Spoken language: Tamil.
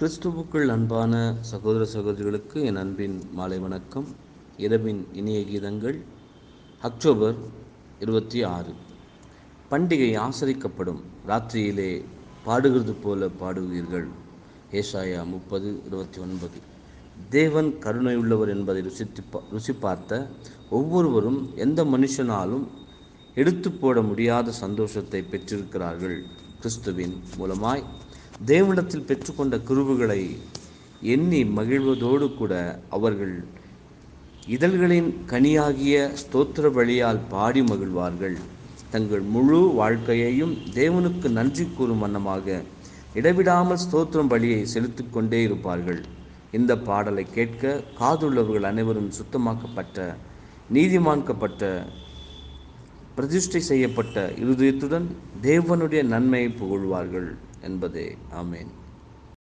கிறிஸ்துவுக்குள் அன்பான சகோதர சகோதரிகளுக்கு என் அன்பின் மாலை வணக்கம். இரவின் இனிய கீதங்கள் அக்டோபர் இருபத்தி ஆறு. பண்டிகை ஆசரிக்கப்படும். ராத்திரியிலே பாடுகிறது போல பாடுவீர்கள். ஏசாயா முப்பது இருபத்தி ஒன்பது. தேவன் கருணை உள்ளவர் என்பதை ருசித்து பா- ருசி பார்த்த ஒவ்வொருவரும் எந்த மனுஷனாலும் எடுத்து போட முடியாத சந்தோஷத்தை பெற்றிருக்கிறார்கள். கிறிஸ்துவின் மூலமாய் தேவனிடத்தில் பெற்றுக்கொண்ட கிருபைகளை எண்ணி மகிழ்வதோடு கூட அவர்கள் இதழ்களின் கனியாகிய ஸ்தோத்திர வழியால் பாடி மகிழ்வார்கள். தங்கள் முழு வாழ்க்கையையும் தேவனுக்கு நன்றி கூறும் வண்ணமாக இடைவிடாமல் ஸ்தோத்திரம் பலியை செலுத்திக் கொண்டே இருப்பார்கள். இந்த பாடலை கேட்க காதுள்ளவர்கள் அனைவரும் சுத்தமாக்கப்பட்ட நீதிமான்க்கப்பட்ட பிரதிஷ்டை செய்யப்பட்ட இருதயத்துடன் தேவனுடைய நன்மையை புகழ்வார்கள். என்பதே. ஆமேன்.